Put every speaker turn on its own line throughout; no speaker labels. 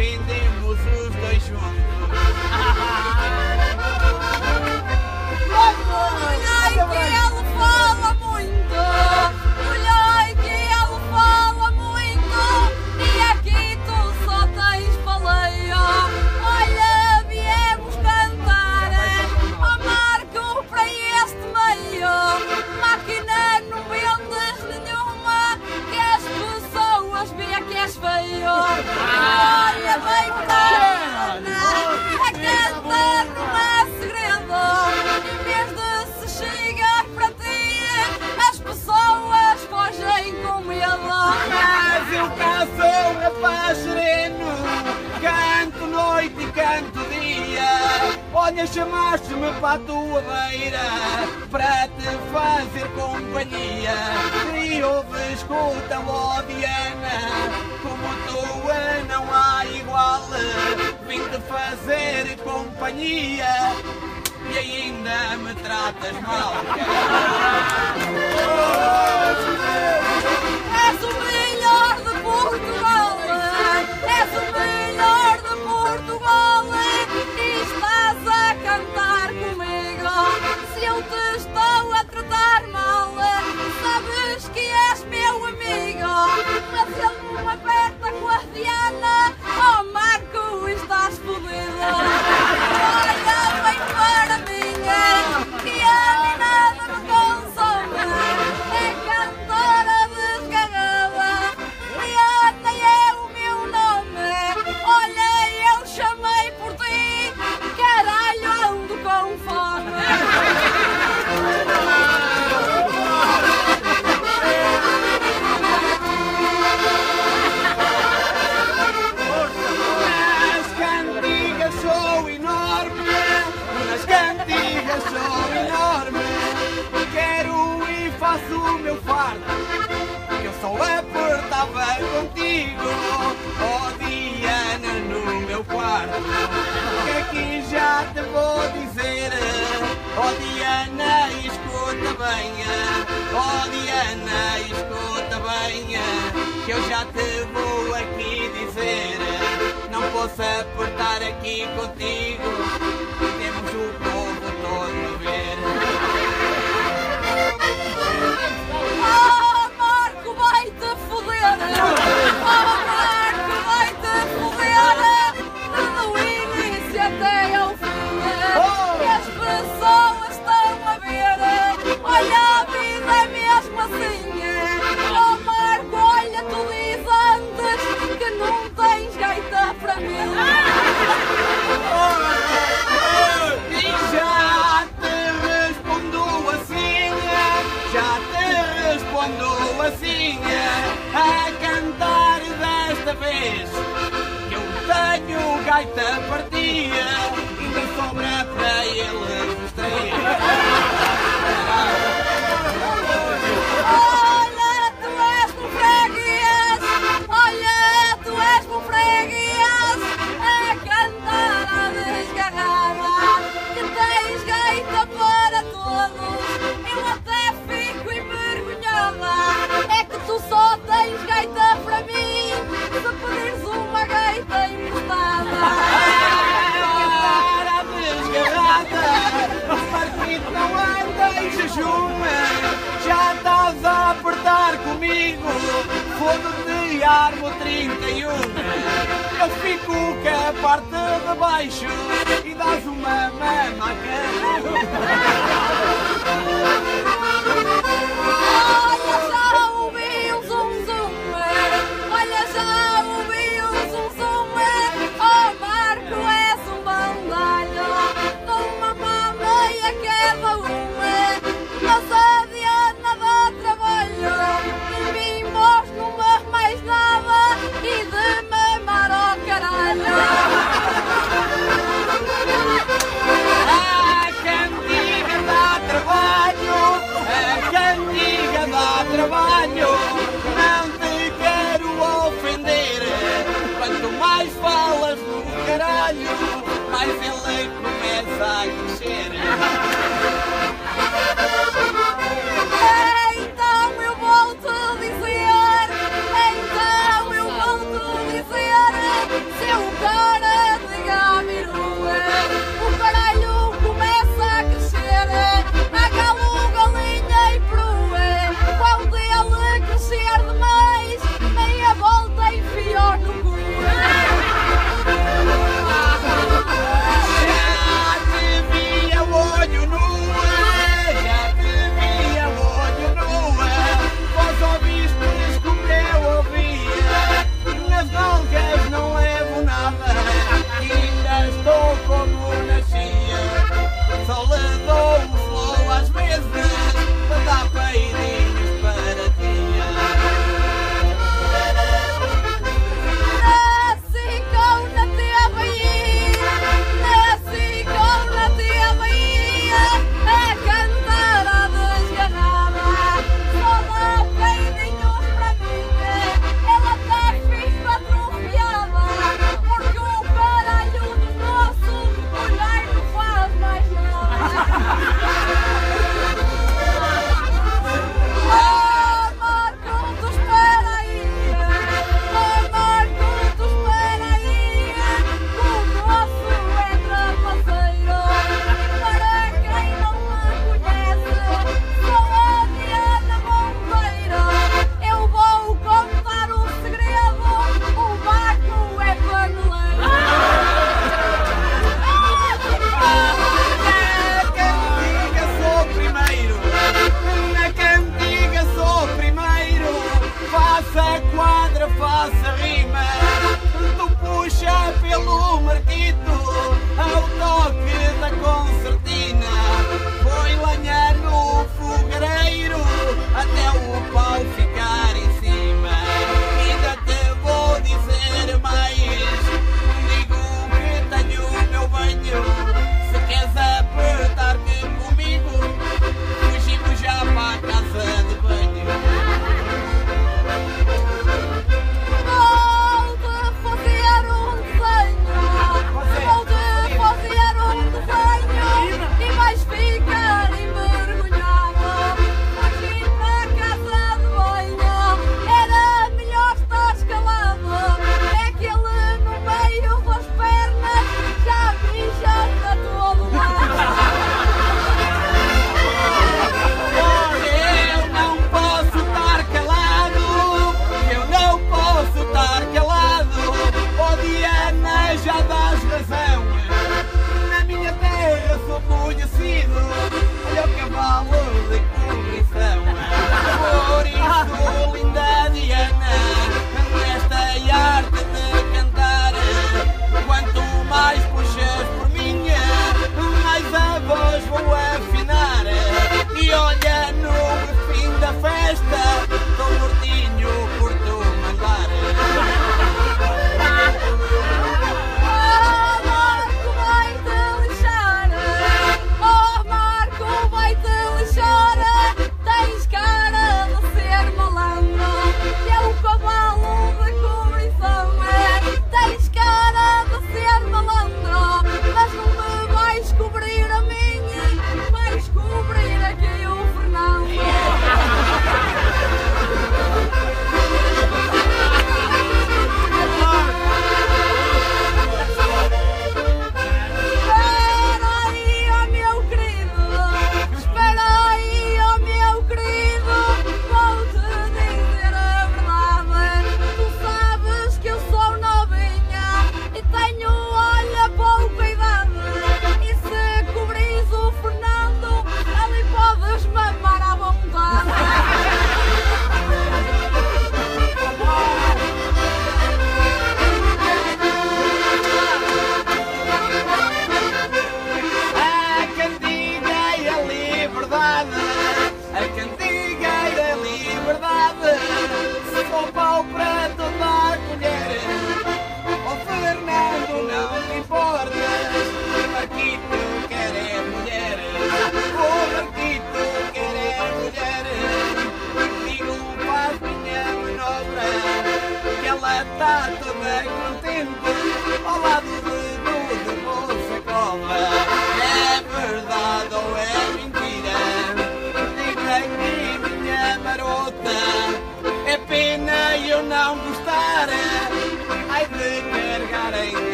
vendemos os dois juntos.
Mulher que ele fala muito, mulher que ele fala muito, e aqui tu só tens baleia. Olha, viemos cantar a marco para este meio. Máquina não vendes nenhuma, que as pessoas veem que és feio.
Mas eu cá sou um rapaz sereno, canto noite e canto dia. Olha, chamaste-me para a tua beira, para te fazer companhia. E ouves escuta, ó Diana, como tua não há igual. Vim te fazer companhia e ainda me tratas mal.
Cara. Oh, buah siap bem,
oh Diana, escuta bem, é, que eu já te vou aqui dizer. É, não posso aportar aqui contigo, temos o povo todo a ver.
Oh, Marco, vai-te foder! Oh,
armo 31 Eu fico com é a parte de baixo E dás uma
mamaca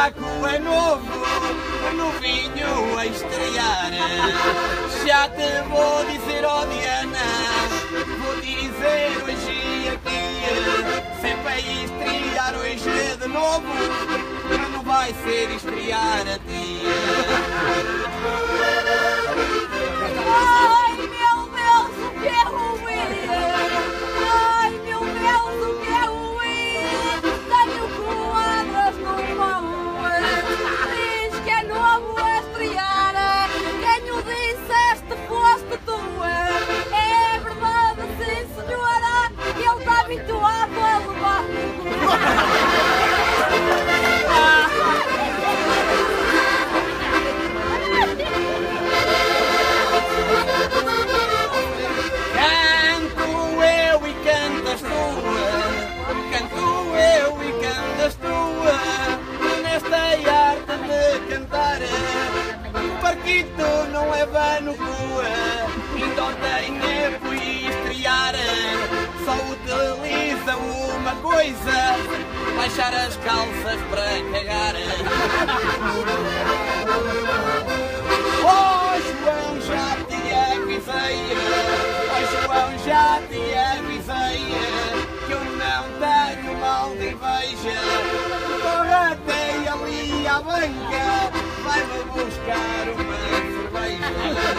Marco
é novo, novinho a estrear. Já te vou dizer, ó oh Diana, vou dizer hoje aqui, sempre a estrear hoje de novo, não vai ser estrear a ti. Parquito não leva no cu, ainda ontem é fui estrear. Só utiliza uma coisa, baixar as calças para cagar. Oh João, já te avisei Oh João, já te avisei Que eu não tenho mal de inveja até ali à banca Vai-me buscar uma cerveja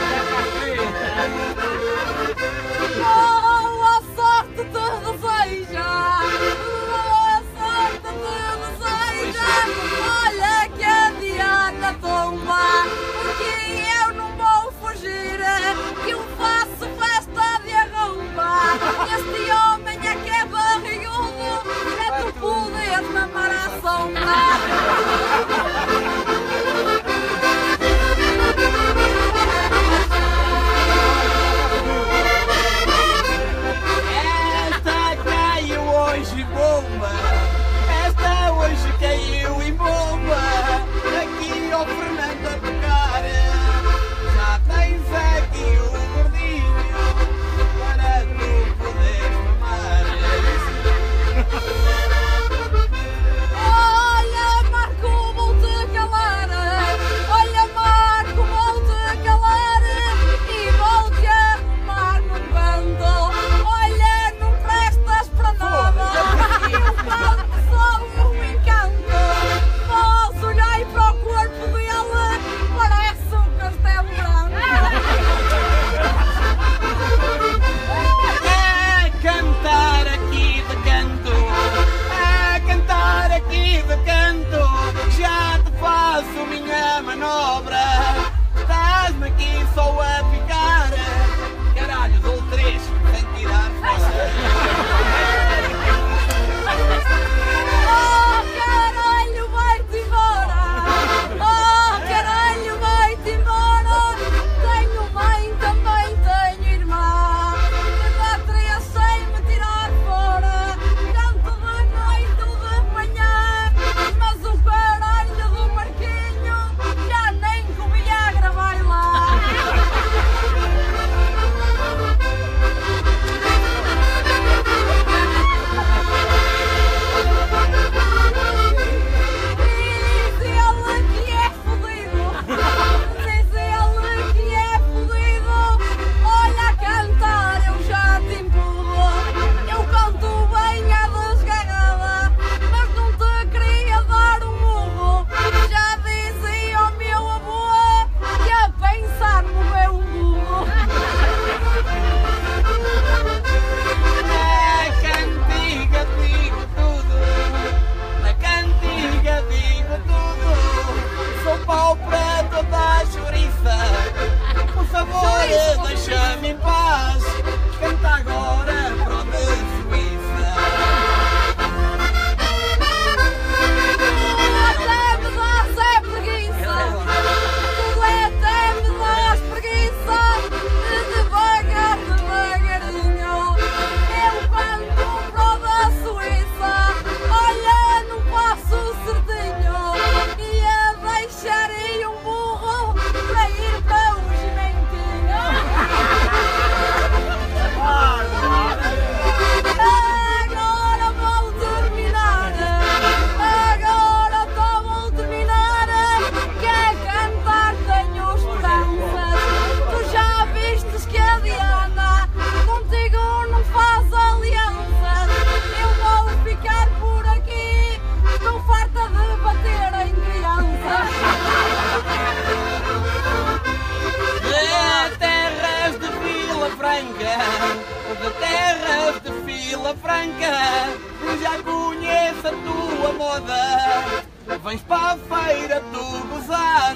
da tua moda. Vens para a feira tu gozar,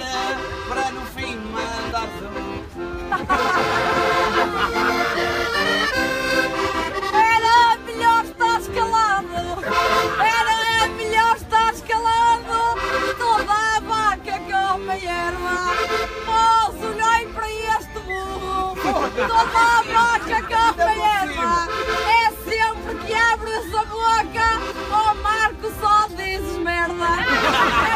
para no fim mandar
Era melhor estar calado, era melhor estar calado. Toda a vaca come erva, mas olhei para este burro. Toda a vaca come erva, a boca, oh Marco só dizes merda.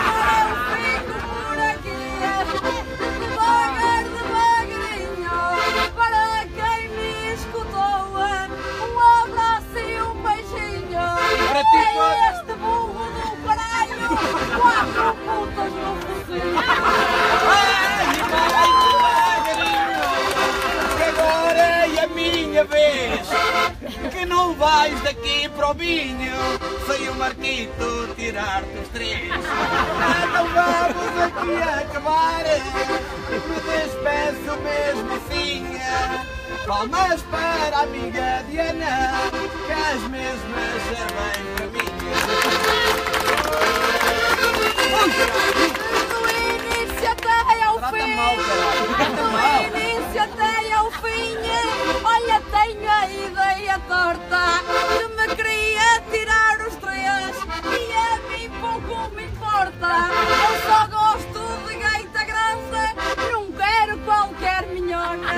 Minha vez. Que não vais daqui para o vinho, sem o Marquito tirar-te os três. Então vamos aqui acabar, me despeço mesmo assim. Palmas para a amiga Diana, que as mesmas servem para mim.
Do início até ao
Trata
fim.
mal, caralho, trata mal.
Início até ao fim. Olha, tenho a ideia torta que me queria tirar os três. E a mim pouco me importa. Eu só gosto de gaita grande. Não quero qualquer minhona.